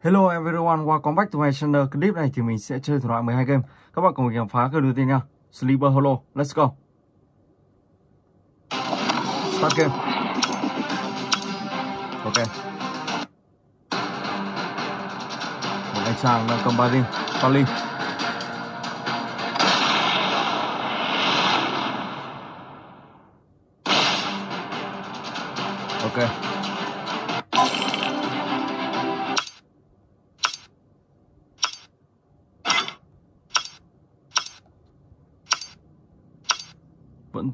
Hello everyone, welcome back to my channel. Clip này thì mình sẽ chơi thủ đoạn 12 game. Các bạn cùng mình khám phá cơ đầu tiên nha. Sleeper Hollow, let's go. Start game. Ok. Một anh chàng đang cầm ba linh, ba linh. Ok.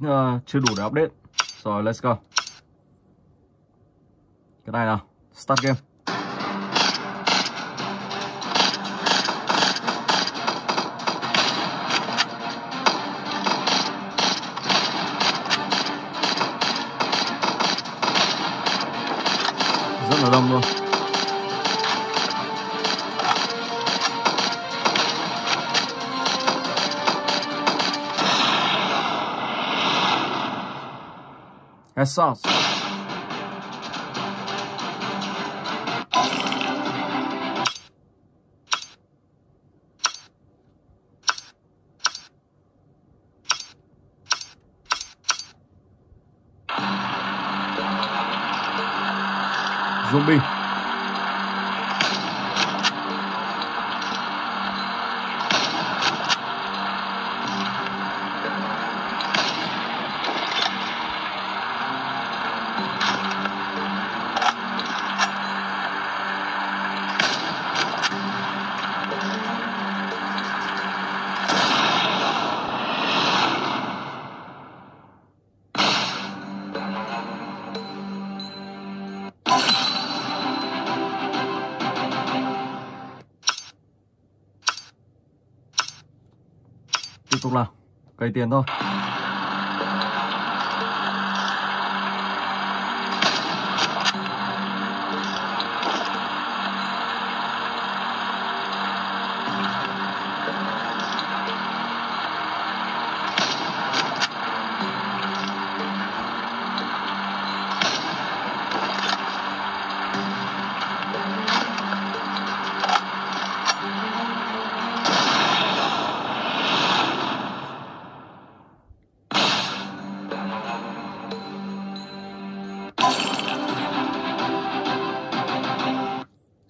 Uh, chưa đủ để update. Rồi let's go. Cái này nào start game. Rất là đông luôn. É só. Zumbi. Nào cày tiền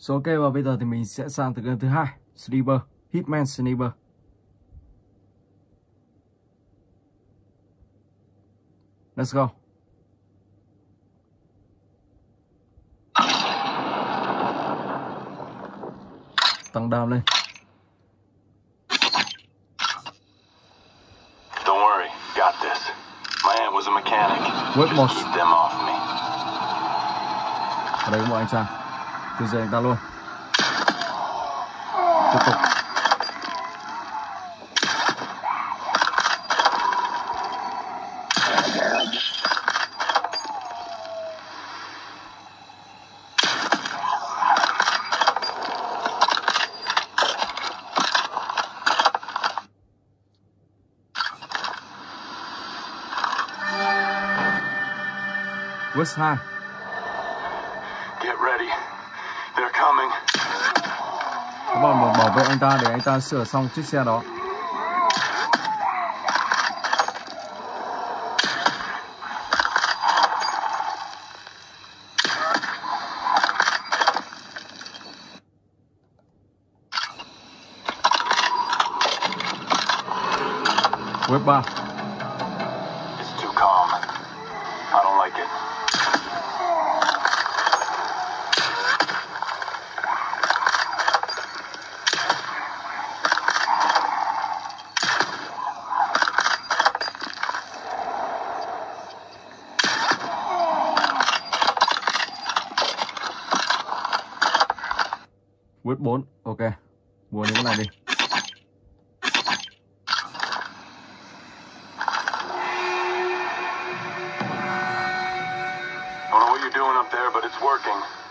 So, ok và bây giờ thì mình sẽ sang từ game thứ hai Sniper Hitman Sniper Let's go Tăng đam lên Don't worry, got this. My aunt was a mechanic. Whip một Keep them off me. Ở đây có một anh chàng từ giờ anh ta luôn. Tiếp tục. West 2 bảo vệ anh ta để anh ta sửa xong chiếc xe đó. Web 3 Web 4 Ok Mua những này đi know what you're doing up there, but it's working.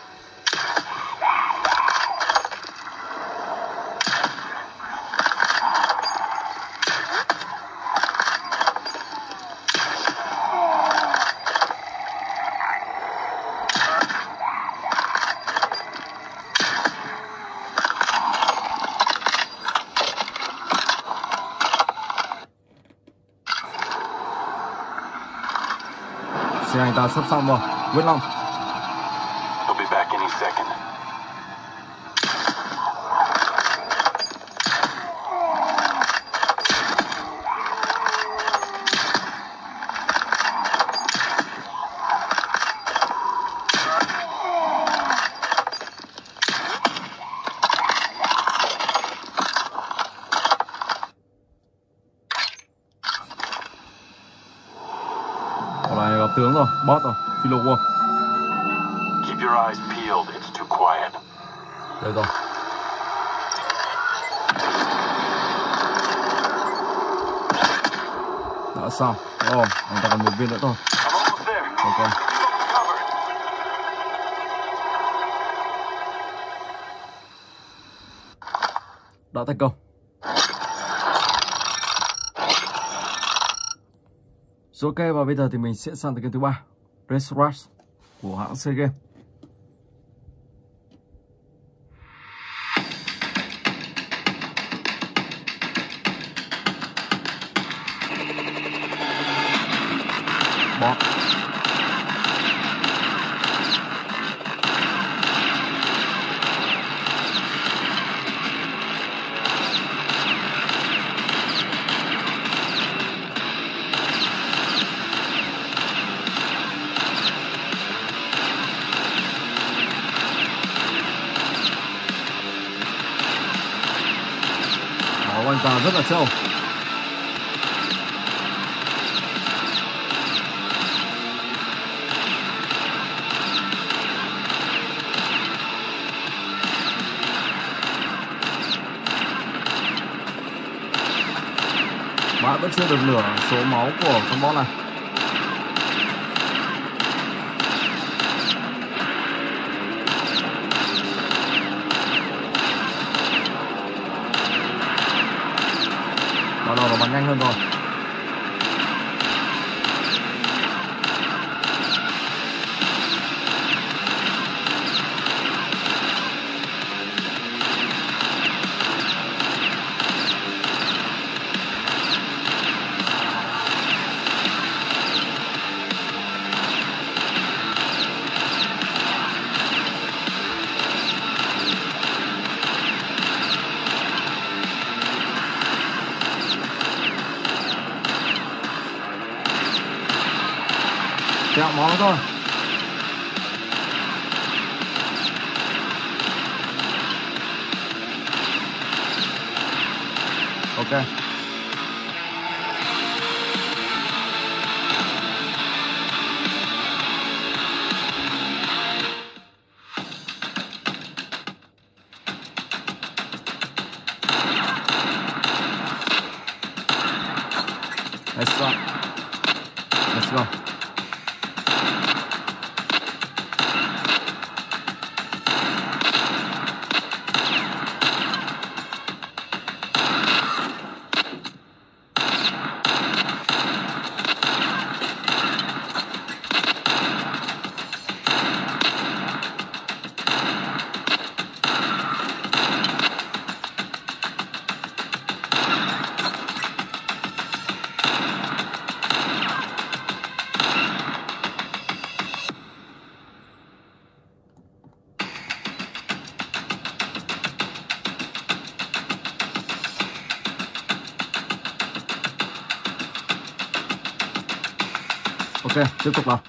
Ta sắp xong rồi. Nguyễn Long. Tướng rồi boss rồi Philo War Keep your eyes peeled. It's too quiet. đây rồi. Đã xong. Ồ anh ta còn một viên nữa thôi. Ok. Đã thành công Rồi ok, và bây giờ thì mình sẽ sang tới game thứ ba. Race Rush của hãng C Game Máu ta rất là sâu Bạn vẫn chưa được lửa số máu của con boss này. Đầu nó bắn thôi. Ok. Ok, tiếp tục nào.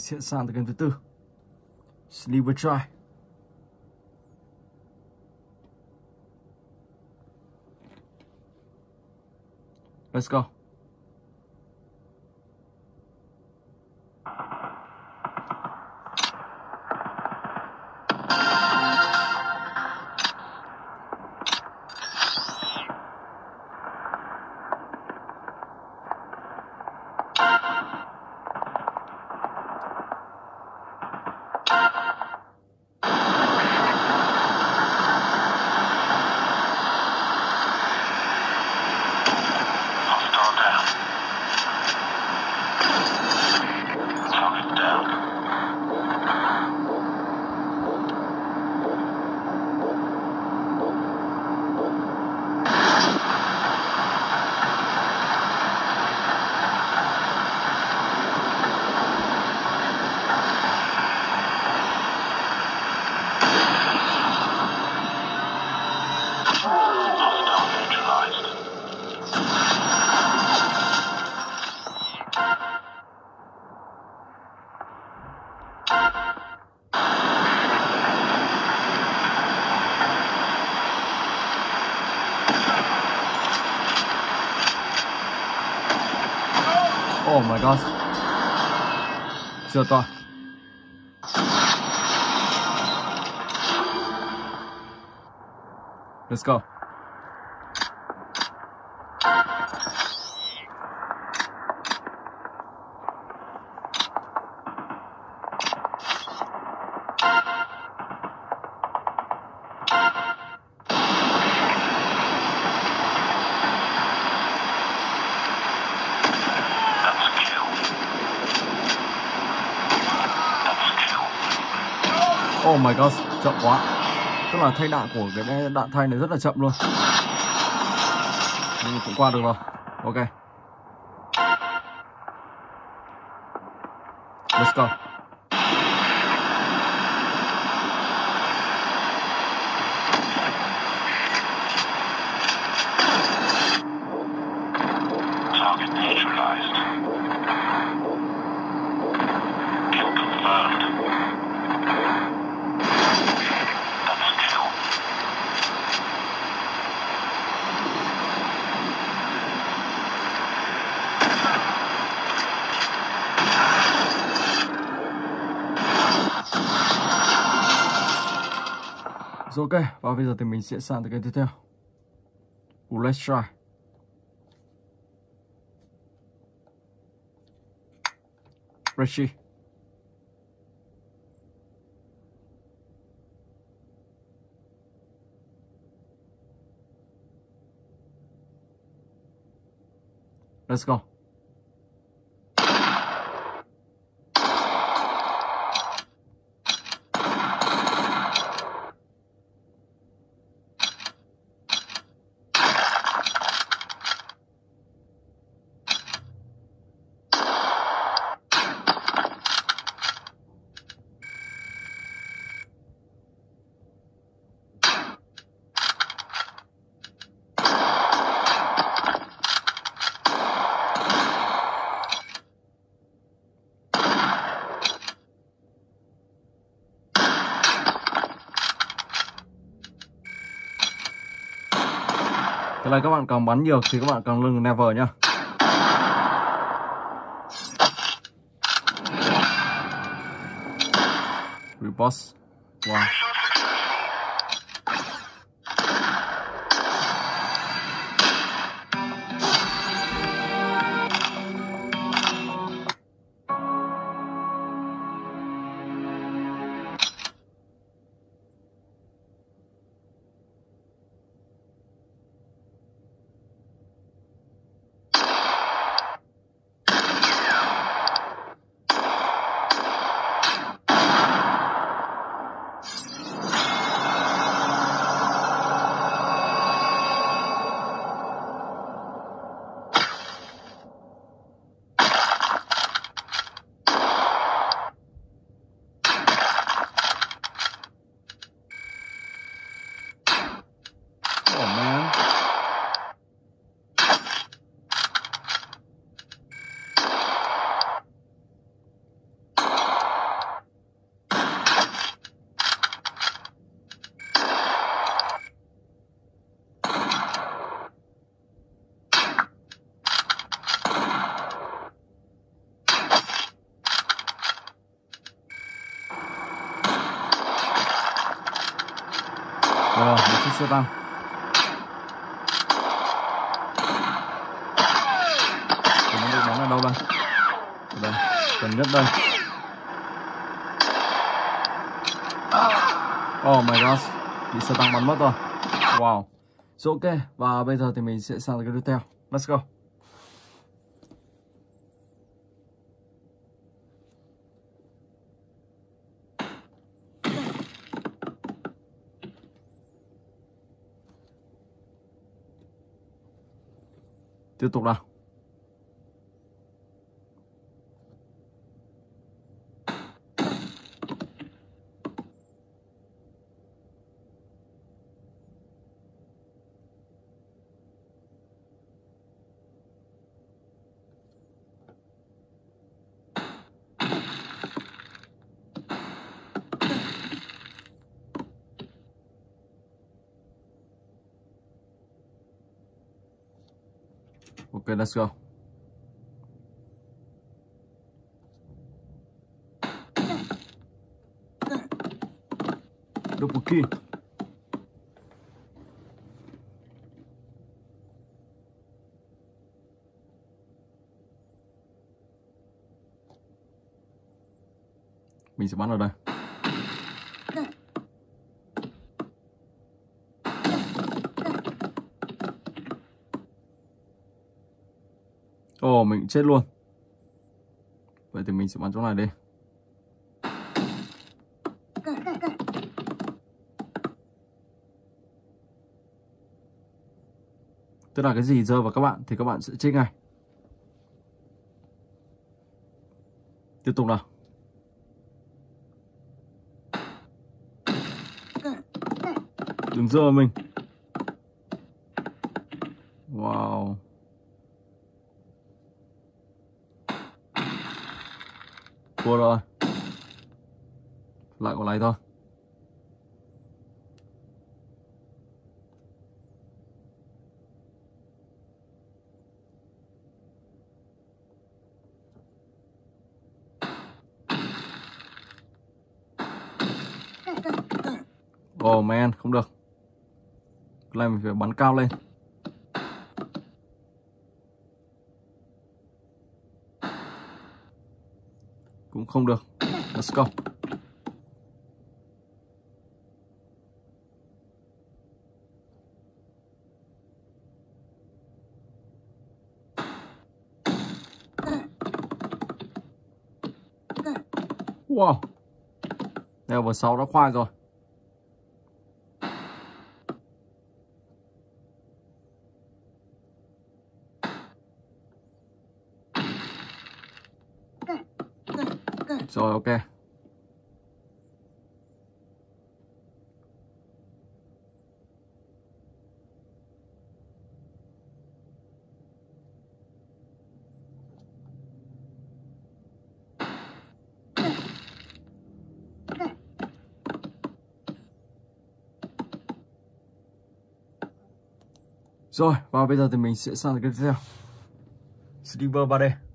Sẽ sang tới game thứ tư. Sliver Try. Let's go. My god. Chưa to. Let's go. My god, chậm quá. Tức là thay đạn của cái đạn thay này rất là chậm luôn. Nhưng cũng qua được rồi. Ok. Let's go. Ok, và bây giờ thì mình sẽ sang tới cái tiếp theo. Let's try. Richie. Let's go. Thế là các bạn càng bắn nhiều thì các bạn càng lưng never nhá. Repost. Wow. Vào Cần xe tăng. Nó bị ở đâu đây? Đây, gần nhất đây. Oh my god, bị sơ tăng bắn mất rồi. Wow. Rồi ok, và bây giờ thì mình sẽ sang cái tiếp theo. Let's go. 就懂了。let's go. Doppelkin. Mình sẽ bắn ở đây. Mình chết luôn. Vậy thì mình sẽ bắn chỗ này đi. Tức là cái gì rơi vào các bạn thì các bạn sẽ chết ngay. Tiếp tục nào. Đừng rơi vào mình. Wow. Thua rồi. Lại còn này thôi. Oh man, không được. Cái này mình phải bắn cao lên. Cũng không được. Let's go. Wow. vào 6 đã khoai rồi. Rồi ok. Rồi, và bây giờ thì mình sẽ sang cái tiếp theo. Sleeper 3D.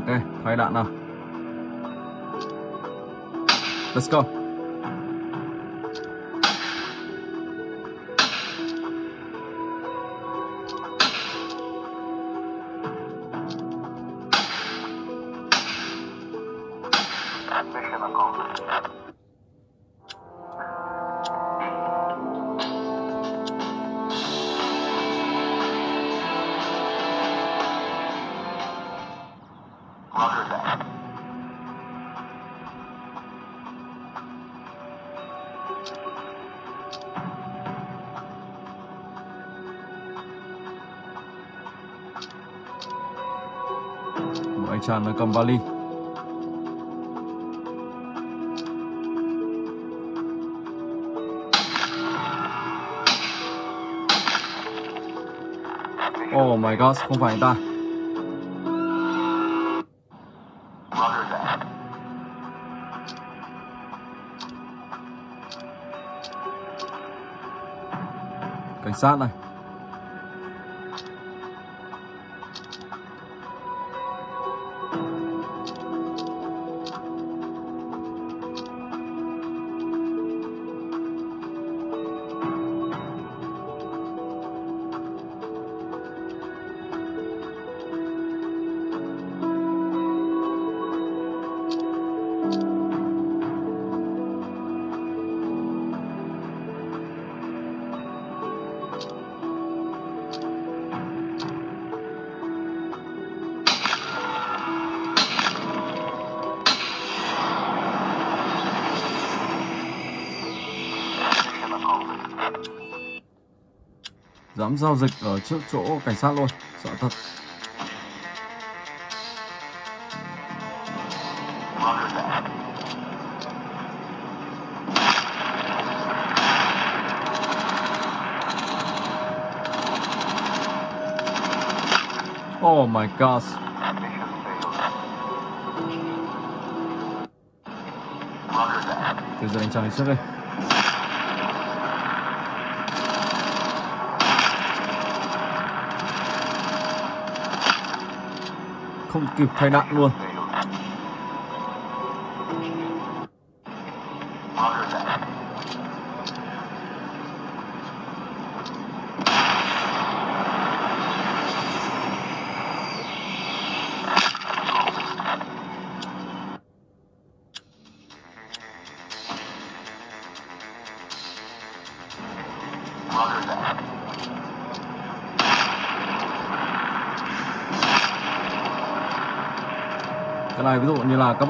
Ok, thay đạn nào. Let's go. Một là cầm vali. Oh my god, không phải anh ta. Cảnh sát này. Giao dịch ở trước chỗ cảnh sát luôn. Sợ thật. Oh my god từ giờ anh chào hình trước đây. Không kịp thay nạn luôn.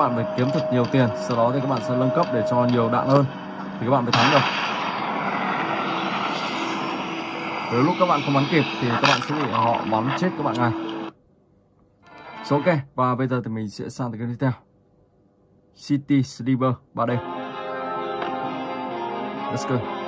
Bạn phải kiếm thật nhiều tiền sau đó thì các bạn sẽ nâng cấp để cho nhiều đạn hơn. Thì các bạn mới thắng được. Nếu lúc các bạn không bắn kịp thì các bạn sẽ bị họ bắn chết các bạn ngay. So, ok. Và bây giờ thì mình sẽ sang tới cái tiếp theo. City Sleeper 3D Let's go.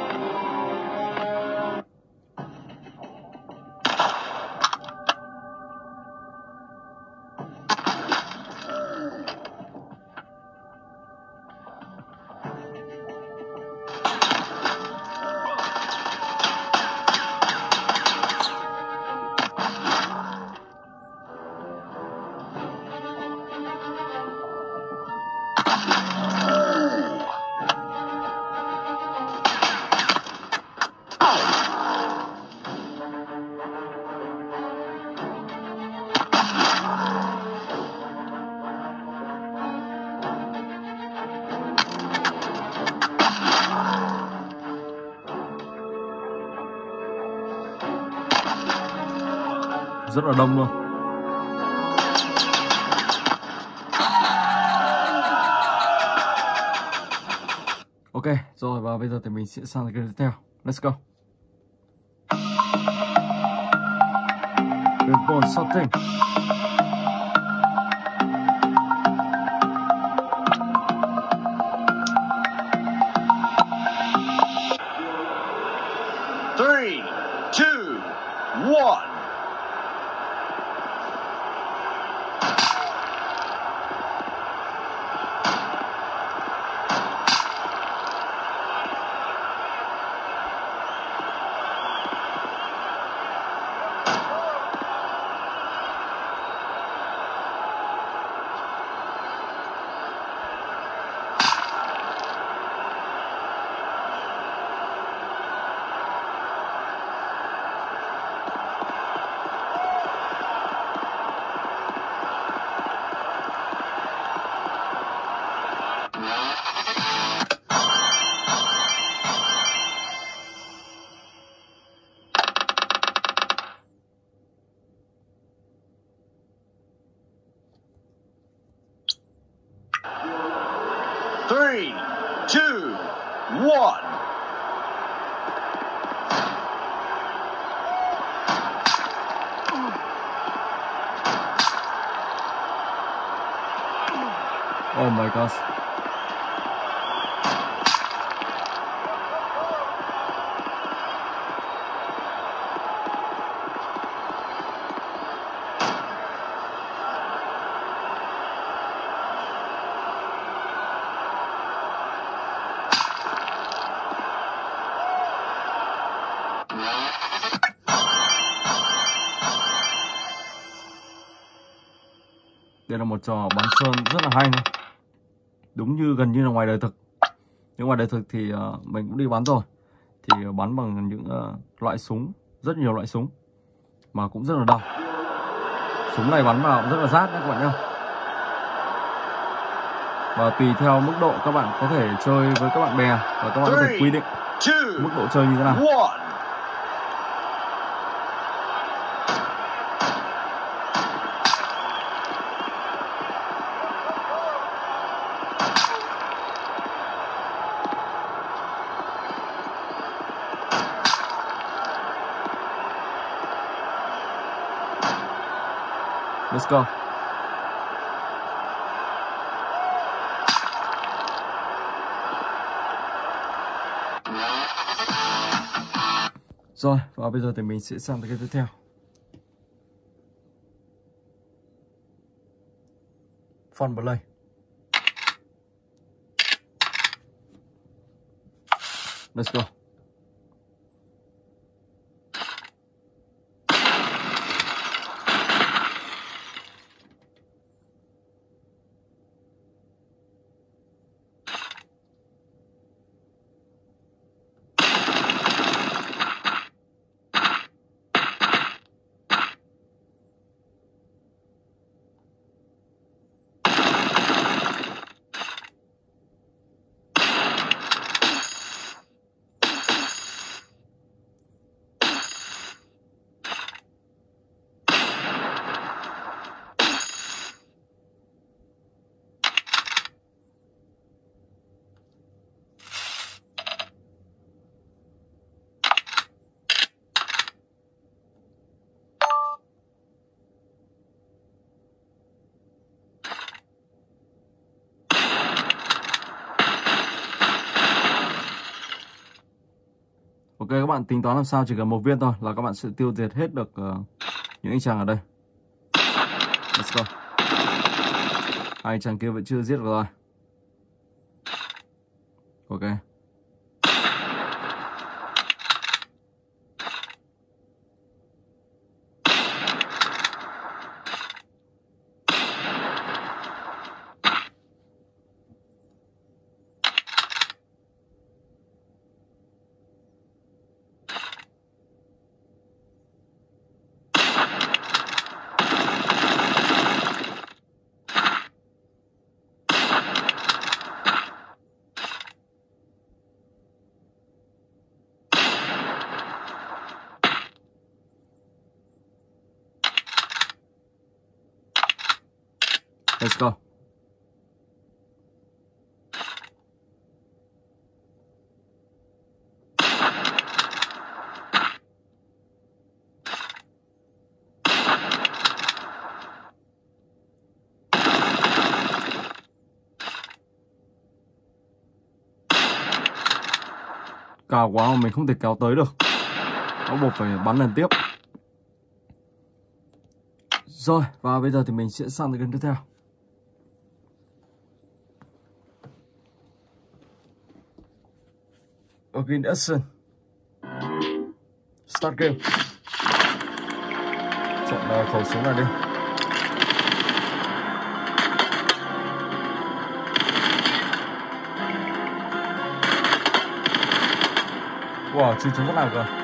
Bây giờ thì mình sẽ sang cái tiếp theo let's go. Reborn something Three, two, one. oh my gosh một trò bắn sơn rất là hay này đúng như gần như là ngoài đời thực. Nhưng ngoài đời thực thì ờ, mình cũng đi bắn rồi. Thì bắn bằng những ờ, loại súng rất nhiều loại súng mà cũng rất là đau. Súng này bắn vào cũng rất là rát đấy các bạn nhá. Và tùy theo mức độ các bạn có thể chơi với các bạn bè và các bạn có thể quy định mức độ chơi như thế nào go. Rồi, và bây giờ thì mình sẽ sang tới cái tiếp theo. Fun play. Let's go. Các bạn tính toán làm sao chỉ cần một viên thôi là các bạn sẽ tiêu diệt hết được uh, những anh chàng ở đây. Let's go. Hai chàng kia vẫn chưa giết được rồi. Ok. Let's go. Cao quá mà mình không thể kéo tới được. Nó buộc phải bắn lần tiếp. Rồi, và bây giờ thì mình sẽ sang tới gần tiếp theo. Green Action Start game. Chọn uh, khẩu súng này đi. Wow, chưa chúng rất nào cơ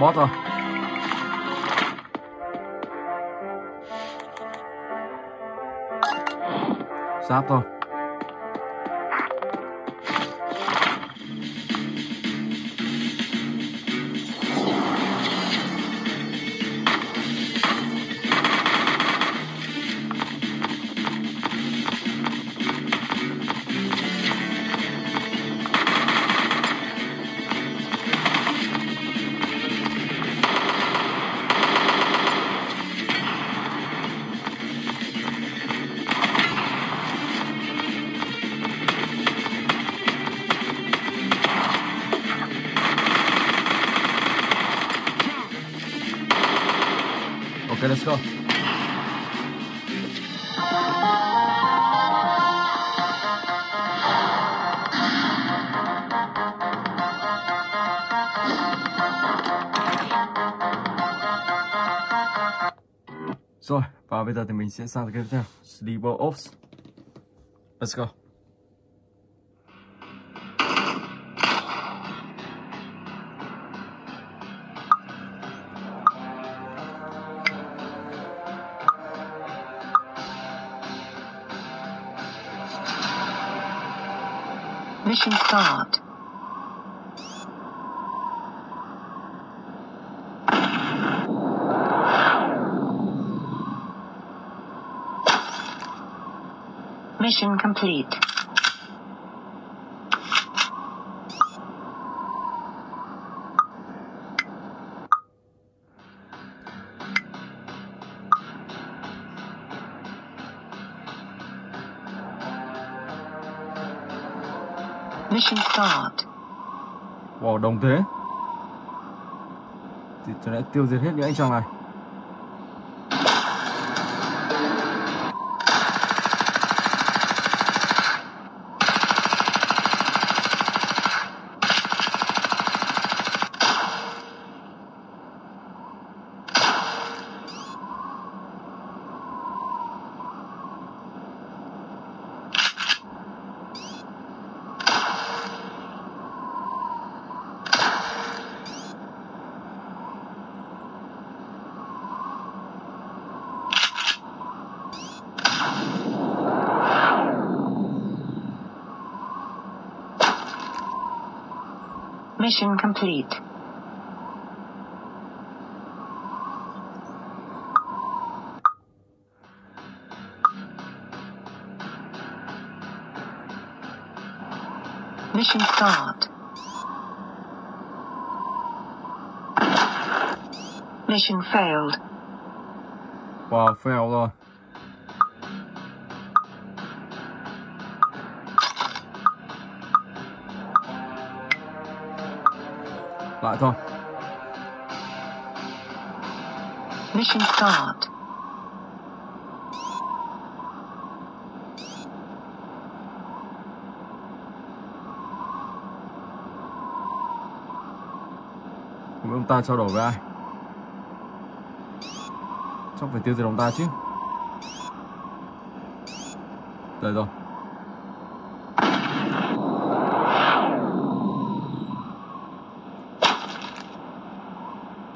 boss rồi Giáp thôi. Let's go. Rồi, và bây giờ thì mình sẽ sang cái tiếp theo. Sleeper Ops. Let's go. Mission start. Mission complete. Mission start. Wow, đồng thế. Thì tôi đã tiêu diệt hết những anh chàng này. Mission complete. Mission start. Mission failed. Wow, fail Lại thôi. Mission start. Biết ông ta trao đổi với ai. Chắc phải tiêu diệt ông ta chứ. Đây rồi.